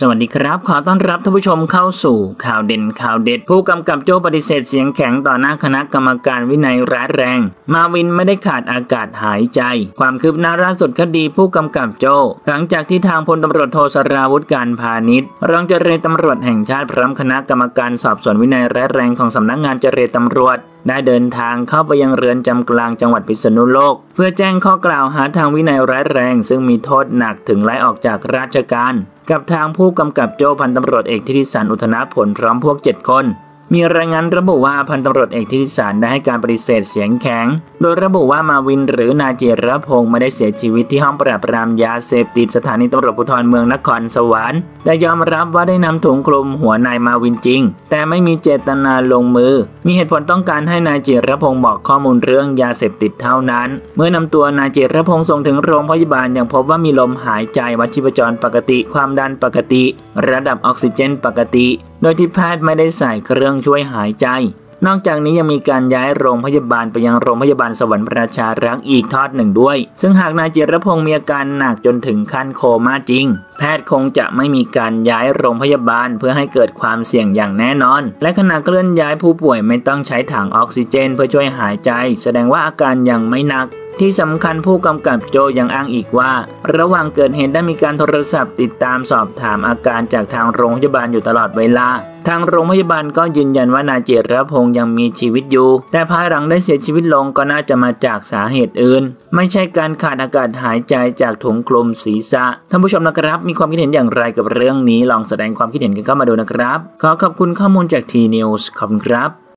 สวัสดีครับ ขอต้อนรับท่านผู้ชมเข้าสู่ข่าวเด่นข่าวเด็ด ผู้กำกับโจ้ปฏิเสธเสียงแข็งต่อหน้าคณะกรรมการวินัยร้ายแรง มาวินไม่ได้ขาดอากาศหายใจ ความคืบหน้าล่าสุดคดีผู้กำกับโจ้หลังจากที่ทางพลตำรวจโทสราวุธการพาณิชย์รองเจรตำรวจแห่งชาติพร้อมคณะกรรมการสอบสวนวินัยร้ายแรงของสำนักงานเจรตำรวจได้เดินทางเข้าไปยังเรือนจำกลางจังหวัดพิษณุโลก เพื่อแจ้งข้อกล่าวหาทางวินัยร้ายแรง ซึ่งมีโทษหนักถึงไล่ออกจากราชการ กับทางผู้กำกับโจ้พันตำรวจเอกทิติสันอุทนาผลพร้อมพวก 7 คน มีรายงานระบุว่าพันตำรวจเอกทิติสันได้ให้การปฏิเสธเสียงแข็ง โดยระบุว่ามาวินหรือนายเจรพงศ์ไม่ได้เสียชีวิตที่ห้องปราบปรามยาเสพติดสถานีตำรวจภูธรเมืองนครสวรรค์แต่ยอมรับว่าได้นำถุงคลุมหัวนายมาวินจริง แต่ไม่มีเจตนาลงมือ มีเหตุผลต้องการให้นายเจรพงศ์บอกข้อมูลเรื่องยาเสพติดเท่านั้น เมื่อนำตัวนายเจรพงศ์ส่งถึงโรงพยาบาลยังพบว่ามีลมหายใจวัชีพจรปกติ ความดันปกติ ระดับออกซิเจนปกติ โดยที่แพทย์ไม่ได้ใส่เครื่องช่วยหายใจ นอกจากนี้ยังมีการย้ายโรงพยาบาลไปยังโรงพยาบาลสวรรค์ประชารักษ์อีกทอดหนึ่งด้วย ซึ่งหากนายเจรพงศ์มีอาการหนักจนถึงขั้นโคม่าจริง แพทย์คงจะไม่มีการย้ายโรงพยาบาลเพื่อให้เกิดความเสี่ยงอย่างแน่นอน และขณะเคลื่อนย้ายผู้ป่วยไม่ต้องใช้ถังออกซิเจน เพื่อช่วยหายใจ แสดงว่าอาการยังไม่หนัก ที่สำคัญผู้กำกับโจยังอ้างอีกว่า ระหว่างเกิดเหตุได้มีการโทรศัพท์ติดตามสอบถามอาการจากทางโรงพยาบาลอยู่ตลอดเวลา ทางโรงพยาบาลก็ยืนยันว่านายเจรพงศ์ยังมีชีวิตอยู่ แต่ภายหลังได้เสียชีวิตลงก็น่าจะมาจากสาเหตุอื่น ไม่ใช่การขาดอากาศหายใจจากถุงคลุมศีรษะท่านผู้ชมนะครับ มีความคิดเห็นอย่างไรกับเรื่องนี้ลองแสดงความคิดเห็นกันเข้ามาดูนะครับ ขอขอบคุณข้อมูลจากทีนิวส์ขอบคุณครับ